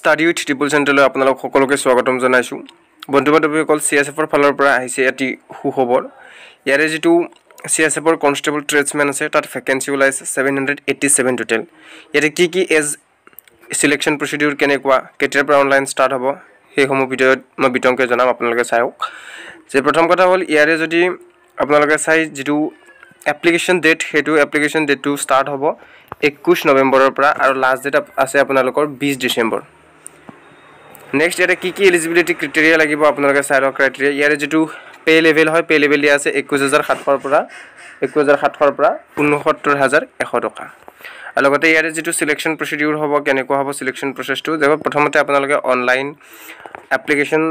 Study with triple চেণ্টাৰলৈ আপোনালোক সকলোকে স্বাগতম জনাইছোঁ। বন্ধু বান্ধৱীসকল চি এছ এফৰ ফালৰ পৰা আহিছে এটি সুখবৰ। ইয়াৰে যিটো চি এছ এফৰ কনষ্টেবল ট্ৰেডছমেন আছে তাত ভেকেঞ্চি ওলাইছে seven hundred eighty seven total ইয়াতে কি কি এজ চিলেকশ্যন প্ৰচিডিউৰ কেনেকুৱা কেতিয়াৰ পৰা অনলাইন ষ্টাৰ্ট হ'ব সেইসমূহ ভিডিঅ'ত মই বিতংকৈ জনাম আপোনালোকে চাওক যে প্ৰথম কথা হ'ল ইয়াৰে যদি আপোনালোকে চাই যিটো এপ্লিকেশ্যন ডেট সেইটো এপ্লিকেশ্যন ডেটটো ষ্টাৰ্ট হ'ব একৈছ নৱেম্বৰৰ পৰা আৰু লাষ্ট ডেট আছে আপোনালোকৰ বিছ ডিচেম্বৰ। নেক্সট ইয়াতে কি কি এলিজিবিলিটি ক্ৰিটেৰিয়া লাগিব আপোনালোকে চাই লওক ক্ৰাইটেৰিয়া ইয়াৰে যিটো পে' লেভেল হয় পে' লেভেল দিয়া আছে একৈছ হাজাৰ সাতশৰ পৰা একৈছ হাজাৰ সাতশৰ পৰা ঊনসত্তৰ হাজাৰ এশ টকা। আৰু লগতে ইয়াৰে যিটো চিলেকশ্যন প্ৰচিডিউৰ হ'ব কেনেকুৱা হ'ব চিলেকশ্যন প্ৰচেছটো যে প্ৰথমতে আপোনালোকে অনলাইন এপ্লিকেশ্যন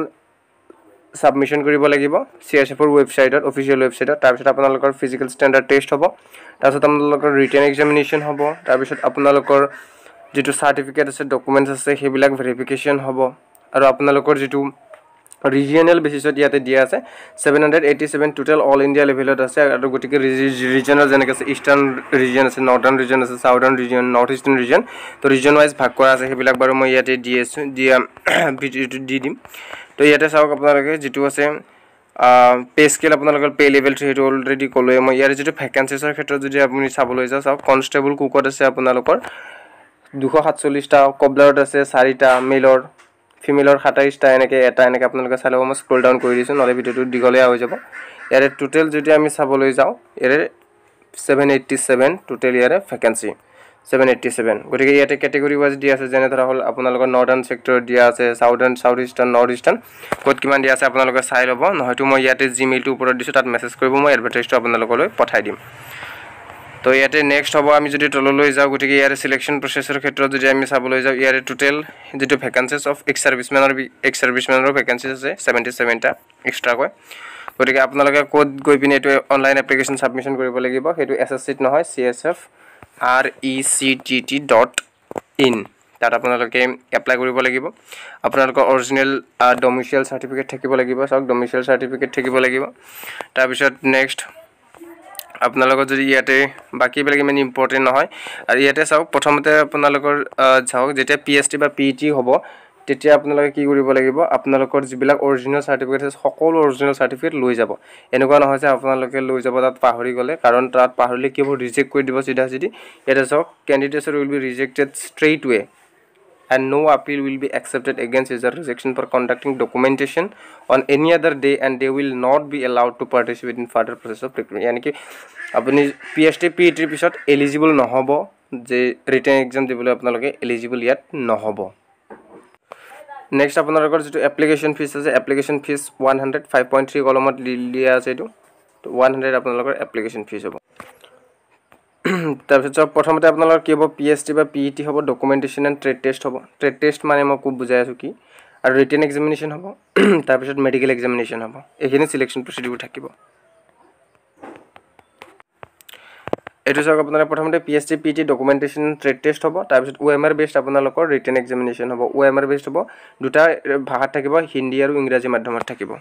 ছাবমিশ্যন কৰিব লাগিব। চি এছ এফৰ ৱেবছাইটত অফিচিয়েল ৱেবছাইটত তাৰপিছত আপোনালোকৰ ফিজিকেল ষ্টেণ্ডাৰ্ড টেষ্ট হ'ব। তাৰপিছত আপোনালোকৰ ৰিটেন এক্সামিনেশ্যন হ'ব। তাৰপিছত আপোনালোকৰ যিটো চাৰ্টিফিকেট আছে ডকুমেণ্টছ আছে সেইবিলাক ভেৰিফিকেশ্যন হ'ব। আৰু আপোনালোকৰ যিটো ৰিজিয়নেল বেচিছত ইয়াতে দিয়া আছে seven hundred eighty seven total all India লেভেলত আছে আৰু গতিকে ৰিজনৰ যেনেকৈ আছে ইষ্টাৰ্ণ ৰিজন আছে নৰ্থাৰ্ণ ৰিজন আছে southern region north eastern region তো ৰিজন ৱাইজ ভাগ কৰা আছে সেইবিলাক বাৰু মই ইয়াতে দি আছোঁ দিয়া ভিডিঅ'টো দি দিম। তো ইয়াতে চাওক আপোনালোকে যিটো আছে পে স্কেল আপোনালোকৰ পে লেভেল সেইটো অলৰেডি ক'লোৱে মই। ইয়াৰে যিটো ভেকেঞ্চিছৰ ক্ষেত্ৰত যদি আপুনি চাবলৈ যাওঁ চাওক কনষ্টেবল কুকত আছে আপোনালোকৰ দুশ সাতচল্লিছটা কবলাৰত আছে চাৰিটা মেলৰ ফিমেলৰ সাতাইছটা এনেকৈ এটা এনেকৈ আপোনালোকে চাই ল'ব। মই স্ক্ৰল ডাউন কৰি দিছোঁ নহ'লে ভিডিঅ'টো দীঘলীয়া হৈ যাব। ইয়াৰে টোটেল যদি আমি চাবলৈ যাওঁ ইয়াৰে ছেভেন এইট্টি ছেভেন টোটেল ইয়াৰে ভেকেঞ্চি ছেভেন এইট্টি ছেভেন গতিকে ইয়াতে কেটেগৰী ৱাইজ দিয়া আছে যেনে ধৰা হ'ল আপোনালোকৰ নৰ্থাৰ্ণ ছেক্টৰত দিয়া আছে southern south eastern north eastern ক'ত কিমান দিয়া আছে আপোনালোকে চাই ল'ব। নহয়তো মই ইয়াতে জিমেইলটোৰ ওপৰত দিছোঁ তাত মেছেজ কৰিব মই এডভাৰটাইজটো আপোনালোকলৈ পঠাই দিম। তো ইয়াতে নেক্সট হ'ব আমি যদি তললৈ যাওঁ গতিকে ইয়াৰে চিলেকশ্যন প্ৰচেছৰ ক্ষেত্ৰত যদি আমি চাবলৈ যাওঁ ইয়াৰে টোটেল যিটো ভেকেঞ্চিছ অফ এক্স ছাৰ্ভিচমেনৰ এক্স ছাৰ্ভিচমেনৰো ভেকেঞ্চিছ আছে ছেভেণ্টি ছেভেনটা এক্সট্ৰাকৈ গতিকে আপোনালোকে ক'ত গৈ পিনে এইটো অনলাইন এপ্লিকেশ্যন ছাবমিশ্যন কৰিব লাগিব সেইটো এছ এছ চিত নহয় C S F R E C T T dot in তাত আপোনালোকে এপ্লাই কৰিব লাগিব। আপোনালোকৰ অৰিজিনেল ডমিচিয়েল চাৰ্টিফিকেট থাকিব লাগিব চাওক ডমিচিয়েল চাৰ্টিফিকেট থাকিব লাগিব। তাৰপিছত নেক্সট আপোনালোকৰ যদি ইয়াতে বাকীবিলাক ইমান ইম্পৰ্টেণ্ট নহয়। আৰু ইয়াতে চাওক প্ৰথমতে আপোনালোকৰ চাওক যেতিয়া পি এইচ টি বা পি টি হ'ব তেতিয়া আপোনালোকে কি কৰিব লাগিব? আপোনালোকৰ যিবিলাক অৰিজিনেল চাৰ্টিফিকেট আছে সকলো অৰিজিনেল চাৰ্টিফিকেট লৈ যাব। এনেকুৱা নহয় যে আপোনালোকে লৈ যাব তাত পাহৰি গ'লে। কাৰণ তাত পাহৰিলে কি হ'ব? ৰিজেক্ট কৰি দিব চিধা চিধি ইয়াতে চাওক কেণ্ডিডেটছৰ will be rejected straight way and no appeal will be accepted against user rejection for conducting documentation on any other day and they will not be allowed to participate in further process of recruitment yani ki apni phd pet pishot eligible no hobo je written exam dibole apnaloke eligible yet no hobo next apnalokor jitu application fees ase application fees 105.3 kolomot liya ase tu 100 apnalokor application fees hobo তাৰপিছত চব প্ৰথমতে আপোনালোকৰ কি হ'ব P H T বা P E T হ'ব documentation and trade test হ'ব। Trade test মানে মই খুব বুজাই আছোঁ কি আৰু ৰিটেন এক্সামিনেশ্যন হ'ব তাৰপিছত মেডিকেল এক্সামিনেশ্যন হ'ব। এইখিনি চিলেকশ্যন প্ৰচিডিউৰ থাকিব। এইটো চাওক আপোনাৰ প্ৰথমতে P H T P T documentation trade test হ'ব তাৰপিছত অ' এম আৰ বেষ্ট আপোনালোকৰ ৰিটেন এক্সামিনেশ্যন হ'ব। অ' এম আৰ বেষ্ট হ'ব দুটা ভাষাত থাকিব হিন্দী আৰু ইংৰাজী মাধ্যমত থাকিব।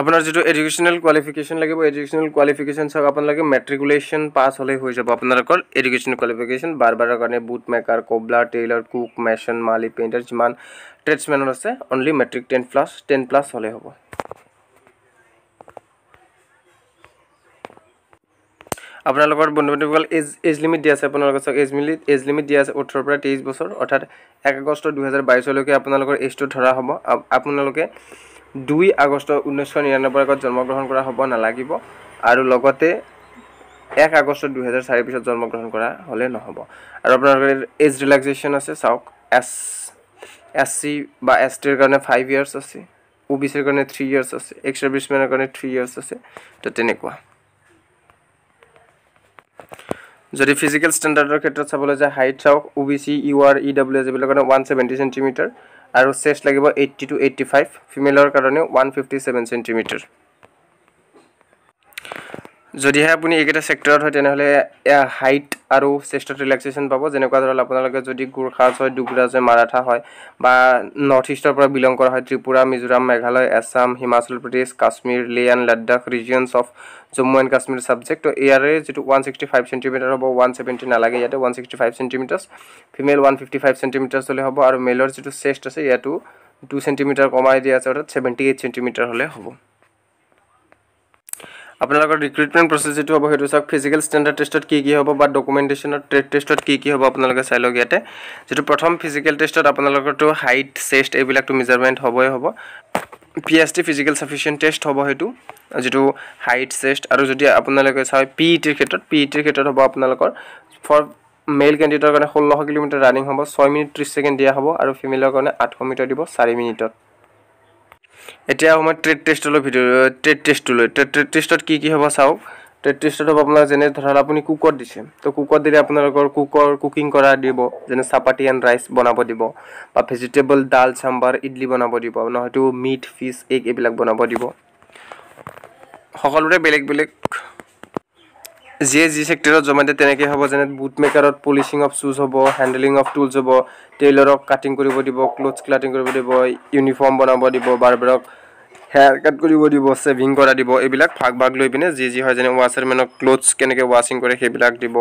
আপোনাৰ যিটো এডুকেশ্যনেল কোৱালিফিকেশ্যন লাগিব এডুকেশ্যনেল কোৱালিফিকেশ্যন চাওক আপোনালোকে মেট্ৰিকুলেশ্যন পাছ হ'লেই হৈ যাব। আপোনালোকৰ এডুকেশ্যনেল কোৱালিফিকেশ্যন বাৰ বাৰৰ কাৰণে boot maker cobbler tailor cook mason মালি পেইণ্টাৰ যিমান ট্ৰেডছমেনৰ আছে only matric ten plus ten plus হ'লেই হ'ব। আপোনালোকৰ বন্ধু বান্ধৱীসকল এজ এজ লিমিট দিয়া আছে আপোনালোকৰ চাওক এজ লিমিট এজ লিমিট দিয়া আছে ওঠৰৰ পৰা তেইছ বছৰ অৰ্থাৎ এক আগষ্ট দুহেজাৰ বাইছলৈকে আপোনালোকৰ এজটো ধৰা হ'ব। আপোনালোকে দুই আগষ্ট ঊনৈছশ নিৰান্নব্বৈ আগত জন্মগ্ৰহণ কৰা হ'ব নালাগিব আৰু লগতে এক আগষ্ট দুহেজাৰ চাৰিৰ পিছত জন্মগ্ৰহণ কৰা হ'লে নহ'ব। আৰু আপোনালোকৰ এজ ৰিলেক্সেশ্যন আছে, চাওক এছ এছ চি বা এছ টিৰ কাৰণে ফাইভ ইয়াৰ্ছ আছে অ' বি চিৰ কাৰণে থ্ৰী ইয়াৰ্ছ আছে এক্স ছাৰ্ভিচমেনৰ কাৰণে থ্ৰী ইয়াৰ্ছ আছে, তো তেনেকুৱা। যদি ফিজিকেল ষ্টেণ্ডাৰ্ডৰ ক্ষেত্ৰত চাবলৈ যায় হাইট চাওক O' B C U R E W S এইবিলাকৰ কাৰণে ওৱান ছেভেণ্টি চেণ্টিমিটাৰ আৰু চেষ্ট লাগিব এইট্টি টু এইট্টি ফাইভ ফিমেলৰ কাৰণে ওৱান ফিফটি ছেভেন চেণ্টিমিটাৰ যদিহে আপুনি এইকেইটা ছেক্টৰত হয় তেনেহ'লে হাইট আৰু চেষ্টত ৰিলেক্সেশ্যন পাব। যেনেকুৱা ধৰক আপোনালোকে যদি গুৰখাজ হয় ডুগৰাজ হয় মাৰাঠা হয় বা নৰ্থ ইষ্টৰ পৰা বিলং কৰা হয় Tripura Mizoram Meghalaya Assam Himachal Pradesh Kashmir Leh and Ladakh regions of Jammu and Kashmir subject তো ইয়াৰে যিটো ওৱান ছিক্সটি ফাইভ চেণ্টিমিটাৰ হ'ব ওৱান ছেভেণ্টি নালাগে ইয়াতে one sixty five centimetres female one fifty five centimetres হ'লে হ'ব আৰু মেলৰ যিটো চেষ্ট আছে ইয়াতো টু চেণ্টিমিটাৰ কমাই দিয়া আছে অৰ্থাৎ ছেভেণ্টি এইট চেণ্টিমিটাৰ হ'লে হ'ব। আপোনালোকৰ ৰিক্ৰুইটমেণ্ট প্ৰচেছ যিটো হ'ব সেইটো চাওক ফিজিকেল ষ্টেণ্ডাৰ্ড টেষ্টত কি কি হ'ব বা ডকুমেণ্টেশ্যনৰ ট্ৰেড টেষ্টত কি কি হ'ব আপোনালোকে চাই লওক ইয়াতে। যিটো প্ৰথম ফিজিকেল টেষ্টত আপোনালোকৰতো হাইট চেষ্ট এইবিলাকতো মেজাৰমেণ্ট হ'বই হ'ব। P H T physical sufficient test হ'ব সেইটো। যিটো হাইট চেষ্ট আৰু যদি আপোনালোকে চায় পি ই টিৰ ক্ষেত্ৰত পি ই টিৰ ক্ষেত্ৰত হ'ব আপোনালোকৰ ফৰ মেল কেণ্ডিডেটৰ কাৰণে ষোল্লশ কিলোমিটাৰ ৰানিং হ'ব ছয় মিনিট ত্ৰিছ ছেকেণ্ড দিয়া হ'ব আৰু ফিমেলৰ কাৰণে আঠশ মিটাৰ দিব চাৰি মিনিটত। এতিয়া সময়ত ট্ৰেড টেষ্টলৈ ভিডিঅ' ট্ৰেড টেষ্টটোলৈ ট্ৰেড ট্ৰেড টেষ্টত কি কি হ'ব চাওক? ট্ৰেড টেষ্টত হ'ব আপোনাৰ যেনে ধৰক আপুনি কুকত দিছে। তো কুকত দিলে আপোনালোকৰ কুকৰ কুকিং কৰা দিব যেনে চাপাতি এণ্ড ৰাইচ বনাব দিব বা ভেজিটেবল ডাল চাম্বাৰ ইডলি বনাব দিব নহয়তো মিট ফিছ এগ এইবিলাক বনাব দিব। সকলোৰে বেলেগ বেলেগ যিয়ে যি ছেক্টৰত জমা দিয়ে তেনেকৈ হ'ব যেনে বুট মেকাৰত পলিচিং অফ শ্বুজ হ'ব হেণ্ডেলিং অফ টুলছ হ'ব টেইলৰক কাটিং কৰিব দিব ক্লথছ কাটিং কৰিব দিব ইউনিফৰ্ম বনাব দিব বাৰ্বাৰক হেয়াৰ কাট কৰিব দিব ছেভিং কৰা দিব এইবিলাক ভাগ ভাগ লৈ পিনে যি যি হয় যেনে ৱাশ্বাৰমেনক ক্লথছ কেনেকৈ ৱাশ্বিং কৰে সেইবিলাক দিব।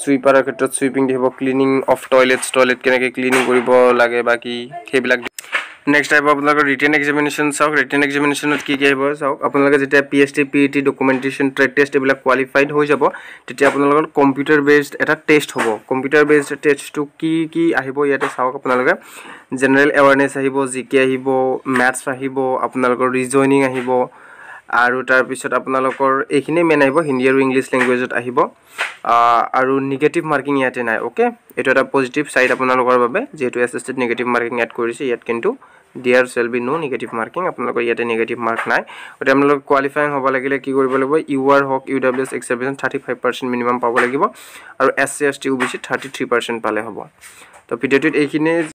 চুইপাৰৰ ক্ষেত্ৰত চুইপিং দিব ক্লিনিং অফ টয়লেটছ টয়লেট কেনেকৈ ক্লিনিং কৰিব লাগে বাকী সেইবিলাক নেক্সট আহিব আপোনালোকৰ ৰিটেন এক্সামিনেশ্যন চাওক ৰিটেন এক্সামিনেশ্যনত কি কি আহিব চাওক। আপোনালোকে যেতিয়া P H T P E T documentation trade test এইবিলাক কোৱালিফাইড হৈ যাব তেতিয়া আপোনালোকৰ কম্পিউটাৰ বেছড এটা টেষ্ট হ'ব। কম্পিউটাৰ বেছড টেষ্টটো কি কি আহিব ইয়াতে চাওক আপোনালোকে। জেনেৰেল এৱাৰনেছ আহিব জি কে আহিব মেথছ আহিব আপোনালোকৰ ৰিজইনিং আহিব আৰু তাৰপিছত আপোনালোকৰ এইখিনিয়ে মেইন আহিব হিন্দী আৰু ইংলিছ লেংগুৱেজত আহিব। আৰু নিগেটিভ মাৰ্কিং ইয়াতে নাই অ'কে এইটো এটা পজিটিভ ছাইড আপোনালোকৰ বাবে যিহেতু এছ এছ টিত নিগেটিভ মাৰ্কিং এড কৰিছে ইয়াত কিন্তু there shall be no' negative marking আপোনালোকৰ ইয়াতে নিগেটিভ মাৰ্ক নাই। গতিকে আপোনালোক কোৱালিফাইং হ'ব লাগিলে কি কৰিব লাগিব? ইউ আৰ হওক ইউ ডাব্লিউ এছ এক্স ছাৰ্ভিচত থাৰ্টি ফাইভ পাৰ্চেণ্ট মিনিমাম পাব লাগিব। আৰু S C S T U B C thirty three percent পালে হ'ব। তো ভিডিঅ'টোত এইখিনিয়ে